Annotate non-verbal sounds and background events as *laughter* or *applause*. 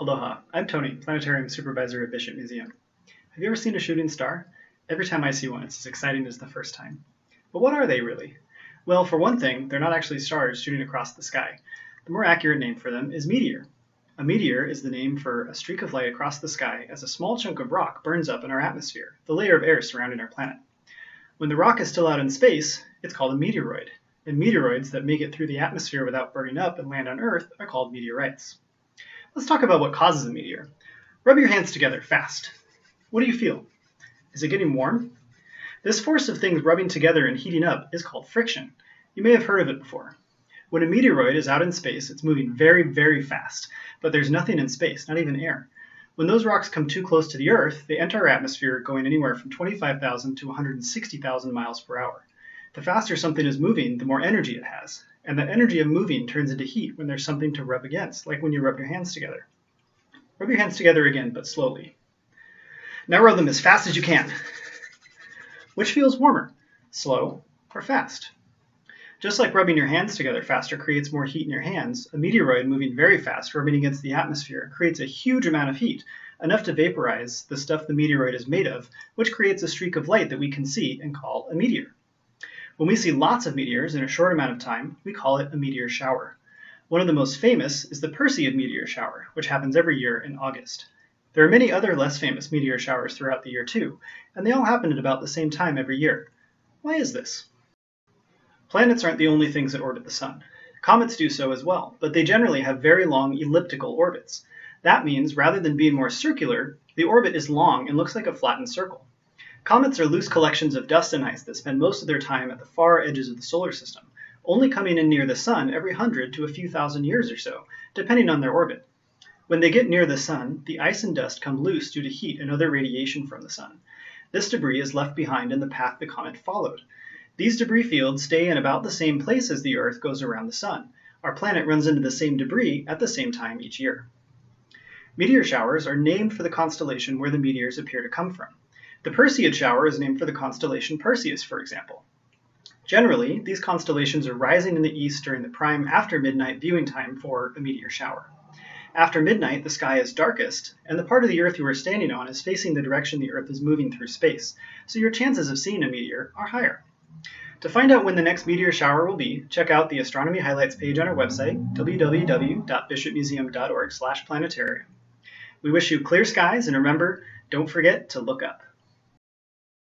Aloha, I'm Tony, Planetarium Supervisor at Bishop Museum. Have you ever seen a shooting star? Every time I see one, it's as exciting as the first time. But what are they really? Well, for one thing, they're not actually stars shooting across the sky. The more accurate name for them is meteor. A meteor is the name for a streak of light across the sky as a small chunk of rock burns up in our atmosphere, the layer of air surrounding our planet. When the rock is still out in space, it's called a meteoroid, and meteoroids that make it through the atmosphere without burning up and land on Earth are called meteorites. Let's talk about what causes a meteor. Rub your hands together, fast. What do you feel? Is it getting warm? This force of things rubbing together and heating up is called friction. You may have heard of it before. When a meteoroid is out in space, it's moving very, very fast, but there's nothing in space, not even air. When those rocks come too close to the Earth, they enter our atmosphere going anywhere from 25,000 to 160,000 miles per hour. The faster something is moving, the more energy it has, and that energy of moving turns into heat when there's something to rub against, like when you rub your hands together. Rub your hands together again, but slowly. Now rub them as fast as you can. *laughs* Which feels warmer, slow or fast? Just like rubbing your hands together faster creates more heat in your hands, a meteoroid moving very fast rubbing against the atmosphere creates a huge amount of heat, enough to vaporize the stuff the meteoroid is made of, which creates a streak of light that we can see and call a meteor. When we see lots of meteors in a short amount of time, we call it a meteor shower. One of the most famous is the Perseid meteor shower, which happens every year in August. There are many other less famous meteor showers throughout the year too, and they all happen at about the same time every year. Why is this? Planets aren't the only things that orbit the Sun. Comets do so as well, but they generally have very long elliptical orbits. That means rather than being more circular, the orbit is long and looks like a flattened circle. Comets are loose collections of dust and ice that spend most of their time at the far edges of the solar system, only coming in near the Sun every hundred to a few thousand years or so, depending on their orbit. When they get near the Sun, the ice and dust come loose due to heat and other radiation from the Sun. This debris is left behind in the path the comet followed, these debris fields stay in about the same place as the Earth goes around the Sun. Our planet runs into the same debris at the same time each year. Meteor showers are named for the constellation where the meteors appear to come from. The Perseid shower is named for the constellation Perseus, for example. Generally, these constellations are rising in the east during the prime after midnight viewing time for a meteor shower. After midnight, the sky is darkest, and the part of the Earth you are standing on is facing the direction the Earth is moving through space, so your chances of seeing a meteor are higher. To find out when the next meteor shower will be, check out the astronomy highlights page on our website, www.bishopmuseum.org/planetarium. We wish you clear skies and remember, don't forget to look up.